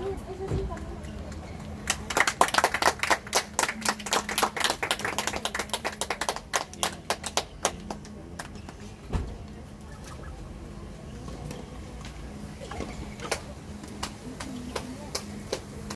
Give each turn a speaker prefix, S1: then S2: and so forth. S1: Gracias.